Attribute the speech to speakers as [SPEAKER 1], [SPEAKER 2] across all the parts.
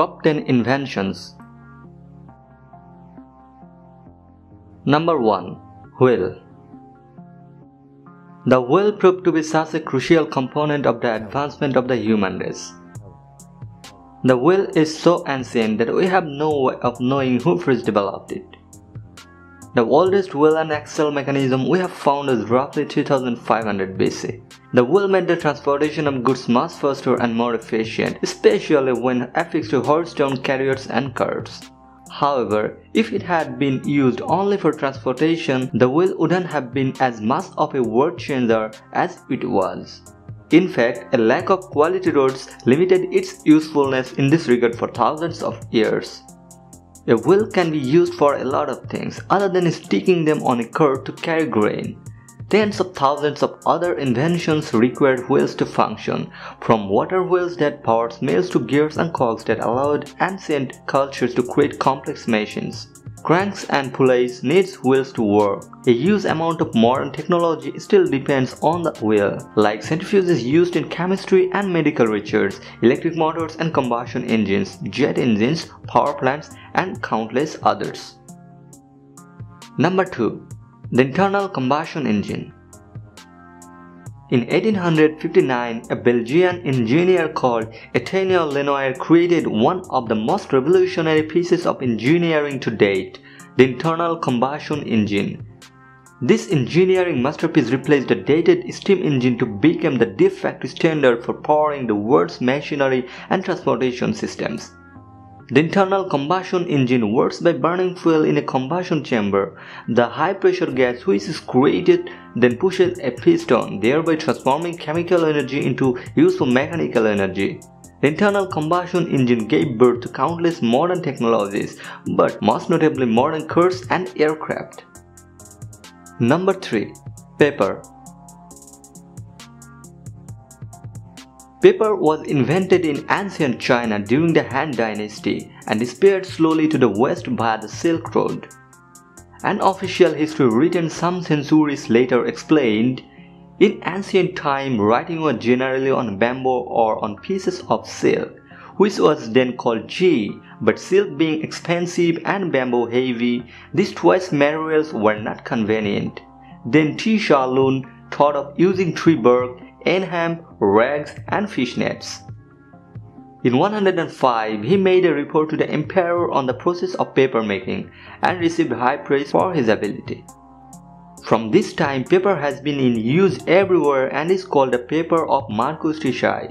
[SPEAKER 1] Top 10 Inventions Number 1 Wheel The wheel proved to be such a crucial component of the advancement of the human race. The wheel is so ancient that we have no way of knowing who first developed it. The oldest wheel and axle mechanism we have found is roughly 2500 BC. The wheel made the transportation of goods much faster and more efficient, especially when affixed to horse-drawn carriers and carts. However, if it had been used only for transportation, the wheel wouldn't have been as much of a world changer as it was. In fact, a lack of quality roads limited its usefulness in this regard for thousands of years. A wheel can be used for a lot of things other than sticking them on a cart to carry grain. Tens of thousands of other inventions required wheels to function, from water wheels that powered mills to gears and cogs that allowed ancient cultures to create complex machines. Cranks and pulleys needs wheels to work. A huge amount of modern technology still depends on the wheel, like centrifuges used in chemistry and medical research, electric motors and combustion engines, jet engines, power plants, and countless others. Number 2. The internal combustion engine. In 1859, a Belgian engineer called Etienne Lenoir created one of the most revolutionary pieces of engineering to date, the internal combustion engine. This engineering masterpiece replaced the dated steam engine to become the de facto standard for powering the world's machinery and transportation systems. The internal combustion engine works by burning fuel in a combustion chamber. The high pressure gas which is created then pushes a piston, thereby transforming chemical energy into useful mechanical energy. The internal combustion engine gave birth to countless modern technologies, but most notably modern cars and aircraft. Number 3. Paper Paper was invented in ancient China during the Han Dynasty and spread slowly to the west via the Silk Road. An official history written some centuries later explained, in ancient time writing was generally on bamboo or on pieces of silk, which was then called ji, but silk being expensive and bamboo heavy, these twice materials were not convenient. Then Ti Sha Lun thought of using tree bark Enham, rags, and fishnets. In 105, he made a report to the emperor on the process of paper making and received high praise for his ability. From this time, paper has been in use everywhere and is called the paper of Marcus Tishai.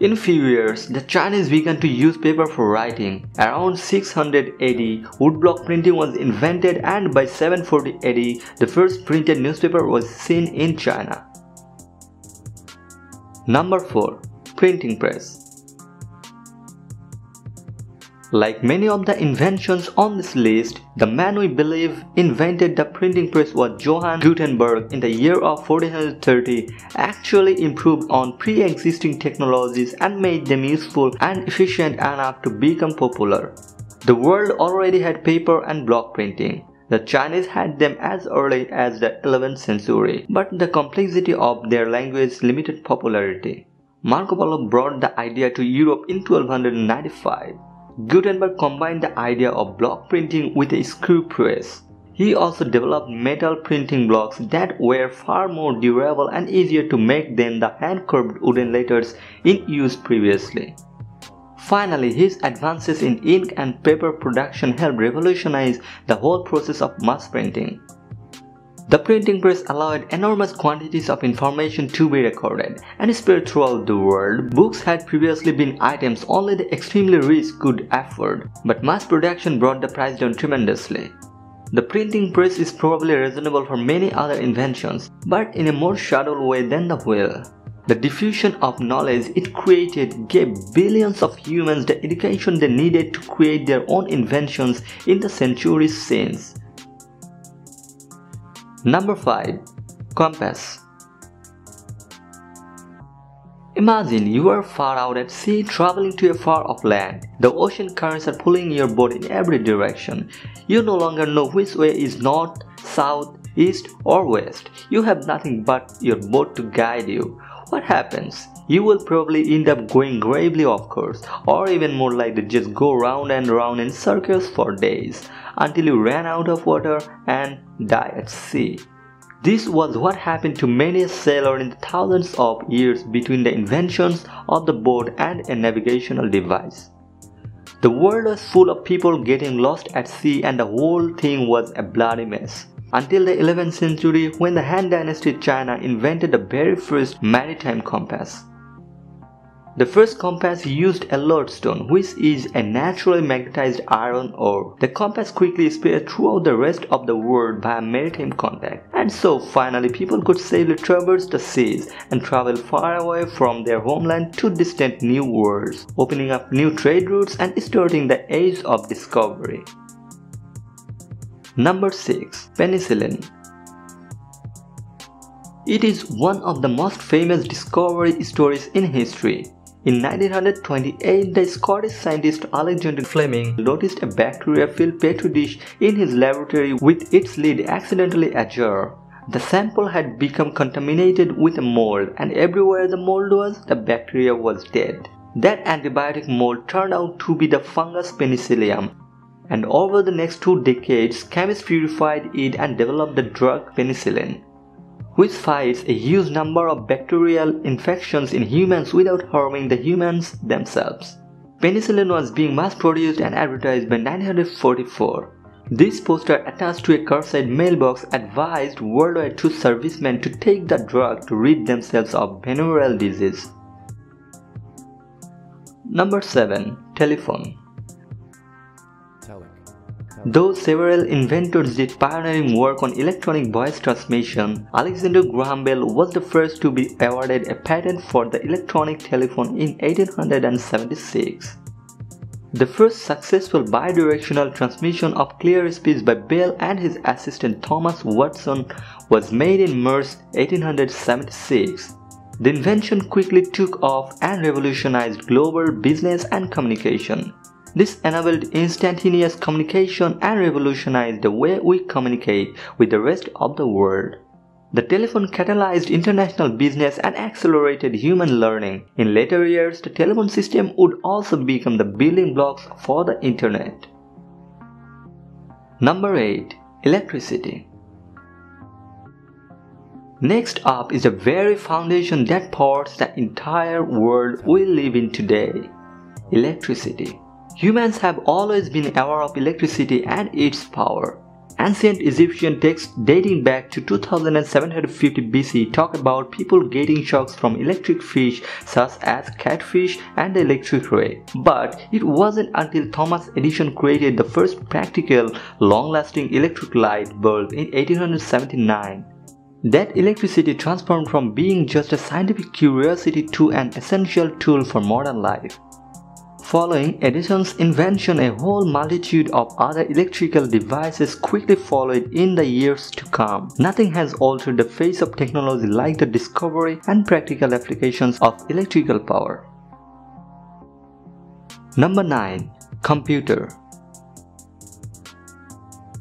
[SPEAKER 1] In few years, the Chinese began to use paper for writing. Around 600 AD, woodblock printing was invented and by 740 AD, the first printed newspaper was seen in China. Number 4. Printing Press Like many of the inventions on this list, the man we believe invented the printing press was Johann Gutenberg in the year of 1430 actually improved on pre-existing technologies and made them useful and efficient enough to become popular. The world already had paper and block printing. The Chinese had them as early as the 11th century, but the complexity of their language limited popularity. Marco Polo brought the idea to Europe in 1295. Gutenberg combined the idea of block printing with a screw press. He also developed metal printing blocks that were far more durable and easier to make than the hand-carved wooden letters in use previously. Finally, his advances in ink and paper production helped revolutionize the whole process of mass printing. The printing press allowed enormous quantities of information to be recorded and spread throughout the world. Books had previously been items only the extremely rich could afford, but mass production brought the price down tremendously. The printing press is probably reasonable for many other inventions, but in a more subtle way than the wheel. The diffusion of knowledge it created gave billions of humans the education they needed to create their own inventions in the centuries since. Number 5. Compass Imagine you are far out at sea traveling to a far off land. The ocean currents are pulling your boat in every direction. You no longer know which way is north, south, east or west. You have nothing but your boat to guide you. What happens? You will probably end up going gravely of course, or even more likely just go round and round in circles for days until you ran out of water and die at sea. This was what happened to many sailors in the thousands of years between the inventions of the boat and a navigational device. The world was full of people getting lost at sea and the whole thing was a bloody mess. Until the 11th century when the Han Dynasty China invented the very first maritime compass. The first compass used a lodestone, which is a naturally magnetized iron ore. The compass quickly spread throughout the rest of the world via maritime contact, and so finally people could safely traverse the seas and travel far away from their homeland to distant new worlds, opening up new trade routes and starting the age of discovery. Number 6. Penicillin It is one of the most famous discovery stories in history. In 1928, the Scottish scientist Alexander Fleming noticed a bacteria-filled petri dish in his laboratory with its lid accidentally ajar. The sample had become contaminated with a mold and everywhere the mold was, the bacteria was dead. That antibiotic mold turned out to be the fungus penicillium. And over the next two decades, chemists purified it and developed the drug penicillin which fights a huge number of bacterial infections in humans without harming the humans themselves. Penicillin was being mass produced and advertised by 1944. This poster attached to a curbside mailbox advised worldwide to servicemen to take the drug to rid themselves of venereal disease. Number 7. Telephone Though several inventors did pioneering work on electronic voice transmission, Alexander Graham Bell was the first to be awarded a patent for the electronic telephone in 1876. The first successful bidirectional transmission of clear speech by Bell and his assistant Thomas Watson was made in March 1876. The invention quickly took off and revolutionized global business and communication. This enabled instantaneous communication and revolutionized the way we communicate with the rest of the world. The telephone catalyzed international business and accelerated human learning. In later years, the telephone system would also become the building blocks for the internet. Number 8. Electricity Next up is the very foundation that powers the entire world we live in today. Electricity. Humans have always been aware of electricity and its power. Ancient Egyptian texts dating back to 2750 BC talk about people getting shocks from electric fish such as catfish and the electric ray. But it wasn't until Thomas Edison created the first practical, long-lasting electric light bulb in 1879 that electricity transformed from being just a scientific curiosity to an essential tool for modern life. Following Edison's invention, a whole multitude of other electrical devices quickly followed in the years to come. Nothing has altered the face of technology like the discovery and practical applications of electrical power. Number 9. Computer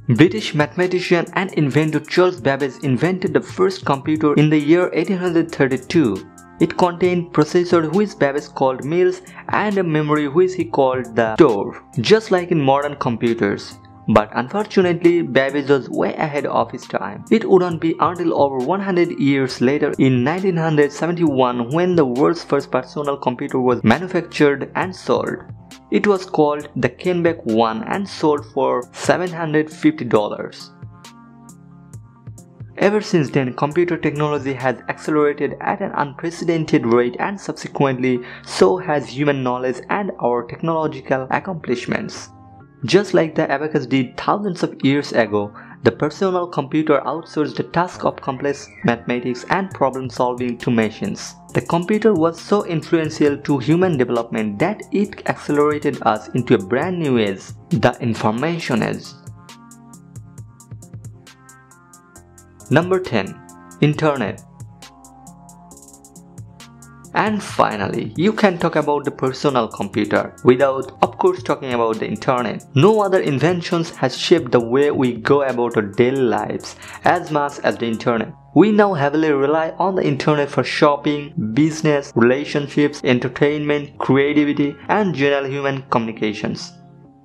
[SPEAKER 1] British mathematician and inventor Charles Babbage invented the first computer in the year 1832. It contained processor which Babbage called Mills and a memory which he called the store, just like in modern computers. But unfortunately, Babbage was way ahead of his time. It wouldn't be until over 100 years later in 1971 when the world's first personal computer was manufactured and sold. It was called the Kenbak 1 and sold for $750. Ever since then, computer technology has accelerated at an unprecedented rate and subsequently so has human knowledge and our technological accomplishments. Just like the abacus did thousands of years ago, the personal computer outsourced the task of complex mathematics and problem solving to machines. The computer was so influential to human development that it accelerated us into a brand new age, the information age. Number 10. Internet And finally, you can talk about the personal computer without of course talking about the internet. No other inventions has shaped the way we go about our daily lives as much as the internet. We now heavily rely on the internet for shopping, business, relationships, entertainment, creativity, and general human communications.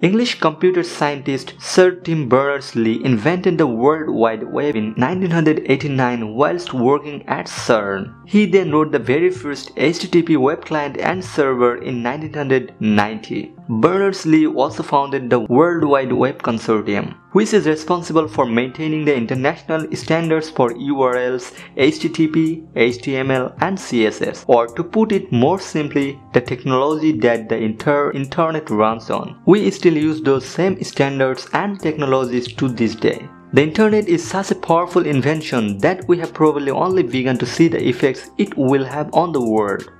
[SPEAKER 1] English computer scientist Sir Tim Berners-Lee invented the World Wide Web in 1989 whilst working at CERN. He then wrote the very first HTTP web client and server in 1990. Berners-Lee also founded the World Wide Web Consortium, which is responsible for maintaining the international standards for URLs, HTTP, HTML, and CSS, or to put it more simply, the technology that the inter internet runs on. We still use those same standards and technologies to this day. The internet is such a powerful invention that we have probably only begun to see the effects it will have on the world.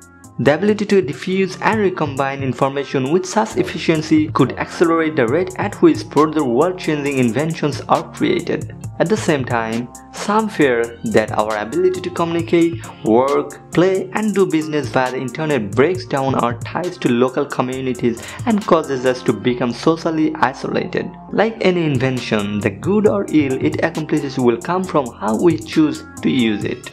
[SPEAKER 1] The ability to diffuse and recombine information with such efficiency could accelerate the rate at which further world-changing inventions are created. At the same time, some fear that our ability to communicate, work, play and do business via the internet breaks down our ties to local communities and causes us to become socially isolated. Like any invention, the good or ill it accomplishes will come from how we choose to use it.